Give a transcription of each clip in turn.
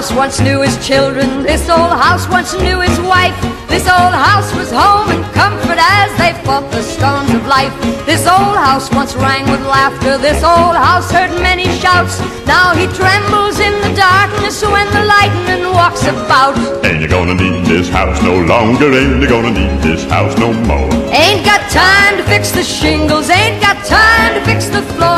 house once knew his children. This old house once knew his wife. This old house was home and comfort as they fought the storms of life. This old house once rang with laughter. This old house heard many shouts. Now he trembles in the darkness when the lightning walks about. Ain't you gonna need this house no longer? Ain't you gonna need this house no more? Ain't got time to fix the shingles. Ain't got time to fix the floor.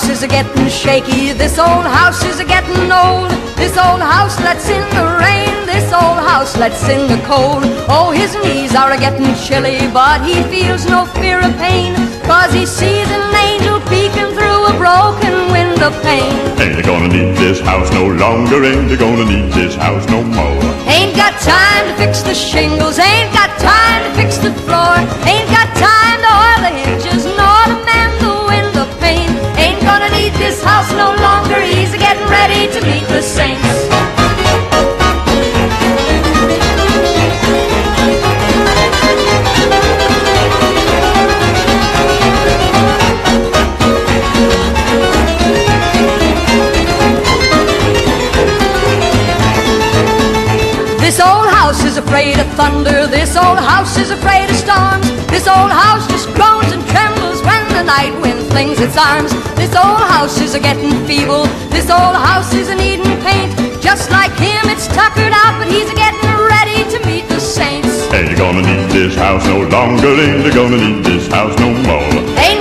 House is a getting shaky. This old house is a getting old. This old house lets in the rain. This old house lets in the cold. Oh, his knees are a getting chilly, but he feels no fear of pain. Cause he sees an angel peeking through a broken window pane. Ain't you gonna need this house no longer? Ain't you gonna need this house no more? Ain't got time to fix the shingles, ain't got is afraid of thunder. This old house is afraid of storms. This old house just groans and trembles when the night wind flings its arms. This old house is a getting feeble. This old house is a needing paint. Just like him, it's tuckered out, but he's a getting ready to meet the saints. Ain't you gonna need this house no longer? Ain't gonna need this house no more? Ain't